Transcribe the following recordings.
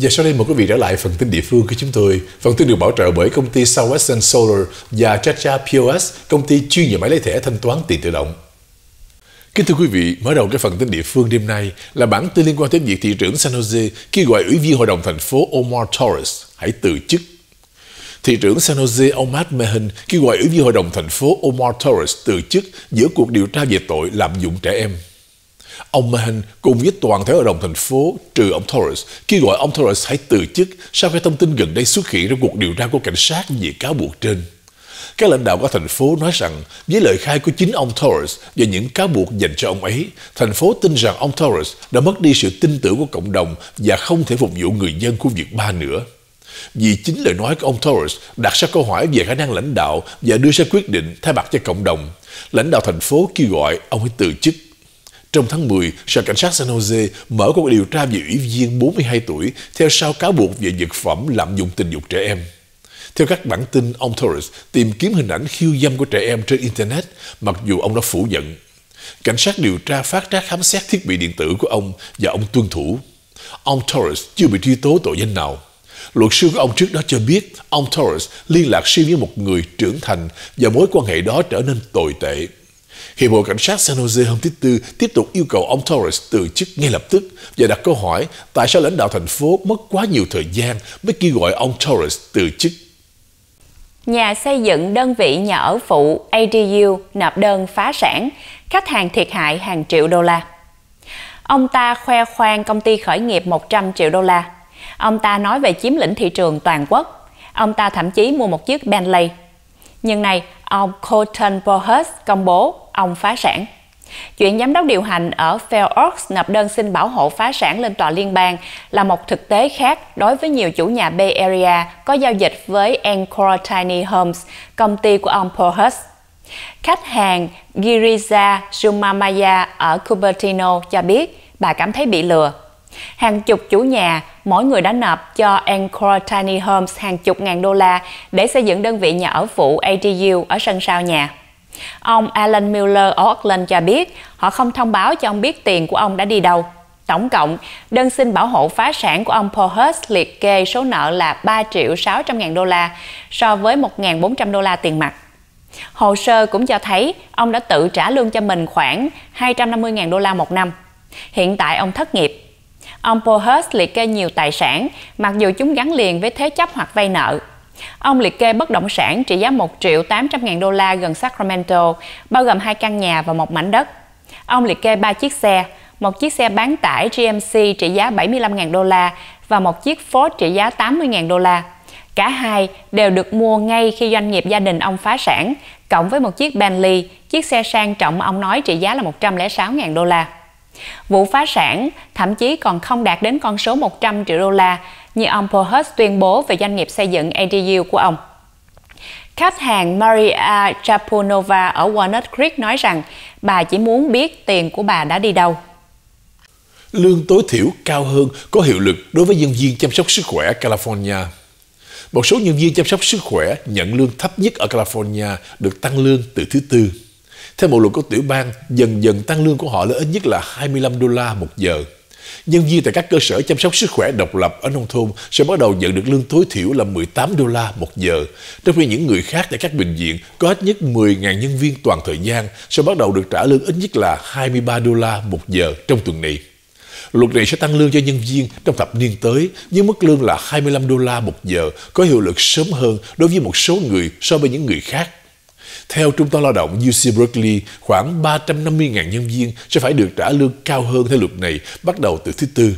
Và sau đây mời quý vị trở lại phần tin địa phương của chúng tôi. Phần tin được bảo trợ bởi công ty Southwestern Solar và Chacha POS, công ty chuyên về máy lấy thẻ thanh toán tiền tự động. Kính thưa quý vị, mở đầu cái phần tin địa phương đêm nay là bản tin liên quan tới việc thị trưởng San Jose kêu gọi ủy viên hội đồng thành phố Omar Torres hãy từ chức. Thị trưởng San Jose Omar Matt Mehan kêu gọi ủy viên hội đồng thành phố Omar Torres từ chức giữa cuộc điều tra về tội lạm dụng trẻ em. Ông Mahan cùng với toàn thể hội đồng thành phố trừ ông Torres kêu gọi ông Torres hãy từ chức sau khi thông tin gần đây xuất hiện trong cuộc điều tra của cảnh sát về cáo buộc trên. Các lãnh đạo của thành phố nói rằng với lời khai của chính ông Torres và những cáo buộc dành cho ông ấy, thành phố tin rằng ông Torres đã mất đi sự tin tưởng của cộng đồng và không thể phục vụ người dân khu vực ba nữa. Vì chính lời nói của ông Torres đặt ra câu hỏi về khả năng lãnh đạo và đưa ra quyết định thay mặt cho cộng đồng. Lãnh đạo thành phố kêu gọi ông ấy từ chức trong tháng 10, Sở Cảnh sát San Jose mở cuộc điều tra về ủy viên 42 tuổi theo sau cáo buộc về dược phẩm lạm dụng tình dục trẻ em. Theo các bản tin, ông Torres tìm kiếm hình ảnh khiêu dâm của trẻ em trên Internet, mặc dù ông đã phủ nhận. Cảnh sát điều tra phát ra khám xét thiết bị điện tử của ông và ông tuân thủ. Ông Torres chưa bị truy tố tội danh nào. Luật sư của ông trước đó cho biết ông Torres liên lạc riêng với một người trưởng thành và mối quan hệ đó trở nên tồi tệ. Hiệp hội Cảnh sát San Jose hôm thứ Tư tiếp tục yêu cầu ông Torres từ chức ngay lập tức và đặt câu hỏi tại sao lãnh đạo thành phố mất quá nhiều thời gian mới kêu gọi ông Torres từ chức. Nhà xây dựng đơn vị nhà ở phụ ADU nộp đơn phá sản, khách hàng thiệt hại hàng triệu đô la. Ông ta khoe khoang công ty khởi nghiệp 100 triệu đô la. Ông ta nói về chiếm lĩnh thị trường toàn quốc. Ông ta thậm chí mua một chiếc Bentley. Nhưng này, ông Colton Bohus công bố ông phá sản. Chuyện giám đốc điều hành ở Fair Oaks nộp đơn xin bảo hộ phá sản lên tòa liên bang là một thực tế khác đối với nhiều chủ nhà Bay Area có giao dịch với Encore Tiny Homes, công ty của ông Porhus. Khách hàng Giriza Sumamaya ở Cupertino cho biết bà cảm thấy bị lừa. Hàng chục chủ nhà, mỗi người đã nộp cho Encore Tiny Homes hàng chục ngàn đô la để xây dựng đơn vị nhà ở phụ ADU ở sân sau nhà. Ông Alan Miller ở Auckland cho biết họ không thông báo cho ông biết tiền của ông đã đi đâu. Tổng cộng, đơn xin bảo hộ phá sản của ông Paul Hurst liệt kê số nợ là 3 triệu 600 ngàn đô la so với 1.400 đô la tiền mặt. Hồ sơ cũng cho thấy ông đã tự trả lương cho mình khoảng 250 ngàn đô la một năm. Hiện tại ông thất nghiệp. Ông Paul Hurst liệt kê nhiều tài sản, mặc dù chúng gắn liền với thế chấp hoặc vay nợ. Ông liệt kê bất động sản trị giá 1 triệu 800 ngàn đô la gần Sacramento, bao gồm hai căn nhà và một mảnh đất. Ông liệt kê 3 chiếc xe, một chiếc xe bán tải GMC trị giá 75.000 đô la và một chiếc Ford trị giá 80.000 đô la. Cả hai đều được mua ngay khi doanh nghiệp gia đình ông phá sản, cộng với một chiếc Bentley, chiếc xe sang trọng mà ông nói trị giá là 106.000 đô la. Vụ phá sản thậm chí còn không đạt đến con số 100 triệu đô la như ông Paul tuyên bố về doanh nghiệp xây dựng ADU của ông. Khách hàng Maria Chapunova ở Walnut Creek nói rằng bà chỉ muốn biết tiền của bà đã đi đâu. Lương tối thiểu cao hơn có hiệu lực đối với nhân viên chăm sóc sức khỏe California. Một số nhân viên chăm sóc sức khỏe nhận lương thấp nhất ở California được tăng lương từ thứ Tư. Theo bộ luật của tiểu bang, dần dần tăng lương của họ lên ít nhất là 25 đô la một giờ. Nhân viên tại các cơ sở chăm sóc sức khỏe độc lập ở nông thôn sẽ bắt đầu nhận được lương tối thiểu là 18 đô la một giờ, trong khi những người khác tại các bệnh viện có ít nhất 10.000 nhân viên toàn thời gian sẽ bắt đầu được trả lương ít nhất là 23 đô la một giờ trong tuần này. Luật này sẽ tăng lương cho nhân viên trong thập niên tới với mức lương là 25 đô la một giờ, có hiệu lực sớm hơn đối với một số người so với những người khác. Theo Trung tâm Lao động UC Berkeley, khoảng 350.000 nhân viên sẽ phải được trả lương cao hơn theo luật này bắt đầu từ thứ Tư.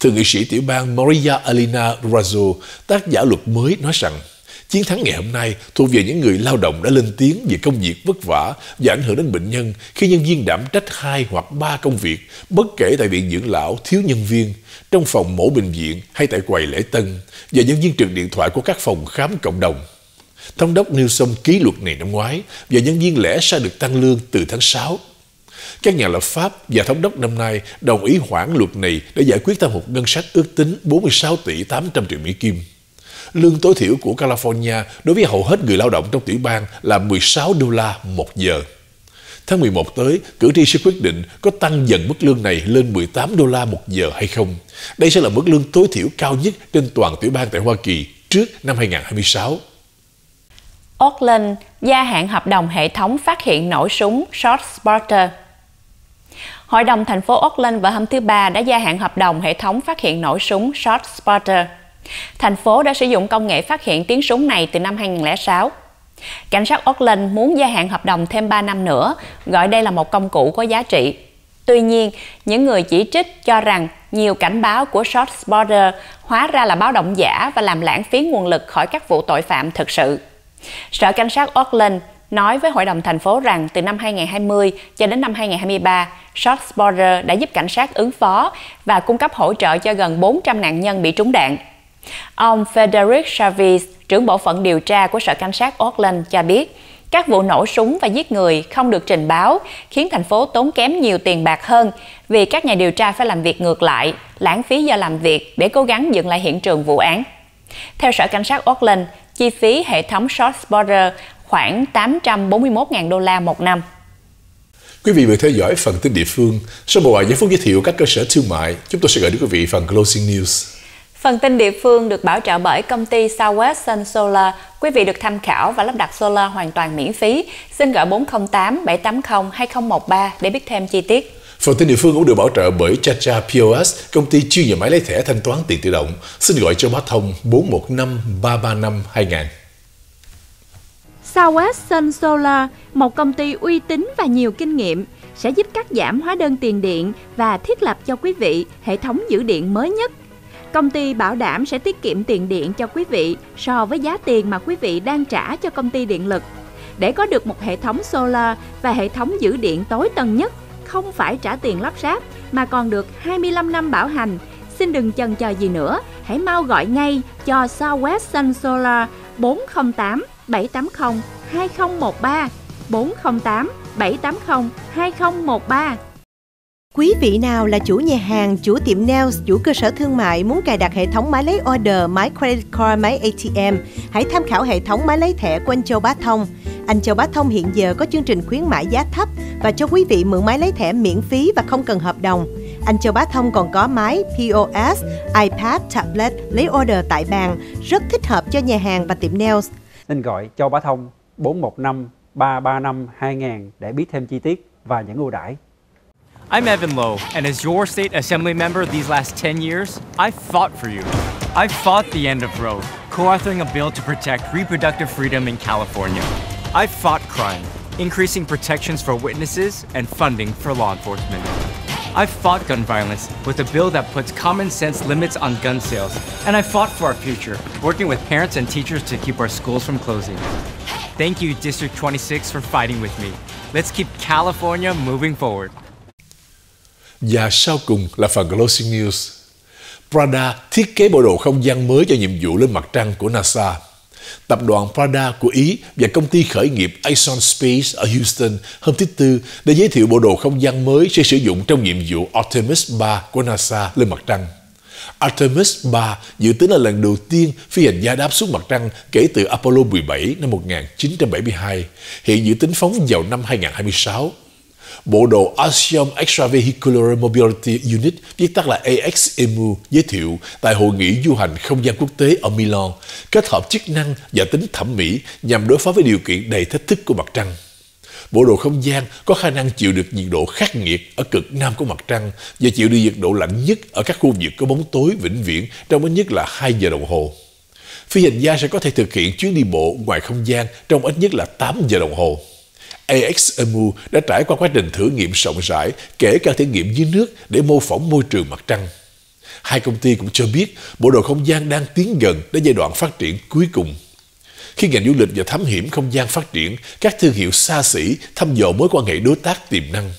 Thượng nghị sĩ tiểu bang Maria Alina Razo, tác giả luật mới nói rằng Chiến thắng ngày hôm nay thuộc về những người lao động đã lên tiếng về công việc vất vả và ảnh hưởng đến bệnh nhân khi nhân viên đảm trách hai hoặc ba công việc, bất kể tại viện dưỡng lão thiếu nhân viên, trong phòng mổ bệnh viện hay tại quầy lễ tân, và nhân viên trực điện thoại của các phòng khám cộng đồng. Thống đốc Newsom ký luật này năm ngoái và nhân viên lẽ sẽ được tăng lương từ tháng 6. Các nhà lập pháp và thống đốc năm nay đồng ý hoãn luật này để giải quyết thâm hụt ngân sách ước tính 46 tỷ 800 triệu Mỹ Kim. Lương tối thiểu của California đối với hầu hết người lao động trong tiểu bang là 16 đô la một giờ. Tháng 11 tới, cử tri sẽ quyết định có tăng dần mức lương này lên 18 đô la một giờ hay không. Đây sẽ là mức lương tối thiểu cao nhất trên toàn tiểu bang tại Hoa Kỳ trước năm 2026. Auckland gia hạn hợp đồng hệ thống phát hiện nổ súng Short Spotter. Hội đồng thành phố Auckland vào hôm thứ Ba đã gia hạn hợp đồng hệ thống phát hiện nổ súng Short Spotter. Thành phố đã sử dụng công nghệ phát hiện tiếng súng này từ năm 2006. Cảnh sát Auckland muốn gia hạn hợp đồng thêm 3 năm nữa, gọi đây là một công cụ có giá trị. Tuy nhiên, những người chỉ trích cho rằng nhiều cảnh báo của Short Spotter hóa ra là báo động giả và làm lãng phí nguồn lực khỏi các vụ tội phạm thực sự. Sở Cảnh sát Auckland nói với Hội đồng thành phố rằng từ năm 2020 cho đến năm 2023, Short Border đã giúp cảnh sát ứng phó và cung cấp hỗ trợ cho gần 400 nạn nhân bị trúng đạn. Ông Frederick Chavez, trưởng bộ phận điều tra của Sở Cảnh sát Auckland cho biết, các vụ nổ súng và giết người không được trình báo khiến thành phố tốn kém nhiều tiền bạc hơn vì các nhà điều tra phải làm việc ngược lại, lãng phí giờ làm việc để cố gắng dựng lại hiện trường vụ án. Theo Sở Cảnh sát Auckland, chi phí hệ thống Short Border khoảng 841.000 đô la một năm. Quý vị vừa theo dõi phần tin địa phương. Sau một vài giây phút giới thiệu các cơ sở thương mại, chúng tôi sẽ gửi đến quý vị phần Closing News. Phần tin địa phương được bảo trợ bởi công ty Southwestern Solar. Quý vị được tham khảo và lắp đặt solar hoàn toàn miễn phí. Xin gọi 408 780 2013 để biết thêm chi tiết. Phần tin địa phương cũng được bảo trợ bởi Chacha POS, công ty chuyên về máy lấy thẻ thanh toán tiền tự động. Xin gọi cho bác thông 415 335 2000. Southwestern Solar, một công ty uy tín và nhiều kinh nghiệm, sẽ giúp cắt giảm hóa đơn tiền điện và thiết lập cho quý vị hệ thống giữ điện mới nhất Công ty bảo đảm sẽ tiết kiệm tiền điện cho quý vị so với giá tiền mà quý vị đang trả cho công ty điện lực. Để có được một hệ thống solar và hệ thống giữ điện tối tân nhất, không phải trả tiền lắp ráp mà còn được 25 năm bảo hành. Xin đừng chần chờ gì nữa, hãy mau gọi ngay cho Southwest Sun Solar 408 780 2013 408 780 2013 Quý vị nào là chủ nhà hàng, chủ tiệm nails, chủ cơ sở thương mại muốn cài đặt hệ thống máy lấy order, máy credit card, máy ATM, hãy tham khảo hệ thống máy lấy thẻ của anh Châu Bá Thông. Anh Châu Bá Thông hiện giờ có chương trình khuyến mãi giá thấp và cho quý vị mượn máy lấy thẻ miễn phí và không cần hợp đồng. Anh Châu Bá Thông còn có máy POS, iPad, tablet lấy order tại bàn, rất thích hợp cho nhà hàng và tiệm nails. Nên gọi Châu Bá Thông 415 335 2000 để biết thêm chi tiết và những ưu đãi. I'm Evan Lowe, and as your state assembly member these last 10 years, I fought for you. I fought the end of Roe, co-authoring a bill to protect reproductive freedom in California. I fought crime, increasing protections for witnesses and funding for law enforcement. I fought gun violence with a bill that puts common sense limits on gun sales. And I fought for our future, working with parents and teachers to keep our schools from closing. Thank you, District 26, for fighting with me. Let's keep California moving forward. Và sau cùng là phần Closing News. Prada thiết kế bộ đồ không gian mới cho nhiệm vụ lên mặt trăng của NASA. Tập đoàn Prada của Ý và công ty khởi nghiệp Axon Space ở Houston hôm thứ Tư đã giới thiệu bộ đồ không gian mới sẽ sử dụng trong nhiệm vụ Artemis 3 của NASA lên mặt trăng. Artemis 3 dự tính là lần đầu tiên phi hành gia đáp xuống mặt trăng kể từ Apollo 17 năm 1972, hiện dự tính phóng vào năm 2026 Bộ đồ ASEAN Extravehicular Mobility Unit, viết tắt là AXMU, giới thiệu tại Hội nghị du hành không gian quốc tế ở Milan, kết hợp chức năng và tính thẩm mỹ nhằm đối phó với điều kiện đầy thách thức của mặt trăng. Bộ đồ không gian có khả năng chịu được nhiệt độ khắc nghiệt ở cực nam của mặt trăng và chịu được nhiệt độ lạnh nhất ở các khu vực có bóng tối vĩnh viễn trong ít nhất là 2 giờ đồng hồ. Phi hành gia sẽ có thể thực hiện chuyến đi bộ ngoài không gian trong ít nhất là 8 giờ đồng hồ. AXMU đã trải qua quá trình thử nghiệm rộng rãi, kể cả thử nghiệm dưới nước để mô phỏng môi trường mặt trăng. Hai công ty cũng cho biết bộ đồ không gian đang tiến gần đến giai đoạn phát triển cuối cùng. Khi ngành du lịch và thám hiểm không gian phát triển, các thương hiệu xa xỉ thăm dò mối quan hệ đối tác tiềm năng.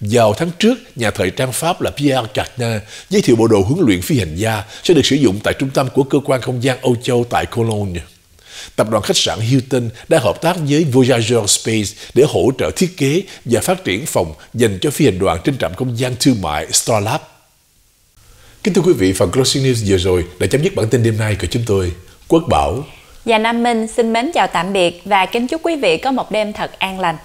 Vào tháng trước, nhà thời trang Pháp là Pierre Cardin giới thiệu bộ đồ huấn luyện phi hành gia sẽ được sử dụng tại trung tâm của cơ quan không gian Âu Châu tại Cologne. Tập đoàn khách sạn Hilton đã hợp tác với Voyager Space để hỗ trợ thiết kế và phát triển phòng dành cho phi hành đoàn trên trạm không gian thương mại Starlab. Kính thưa quý vị, phần Closing News vừa rồi đã chấm dứt bản tin đêm nay của chúng tôi. Quốc Bảo và Nam Minh xin mến chào tạm biệt và kính chúc quý vị có một đêm thật an lành.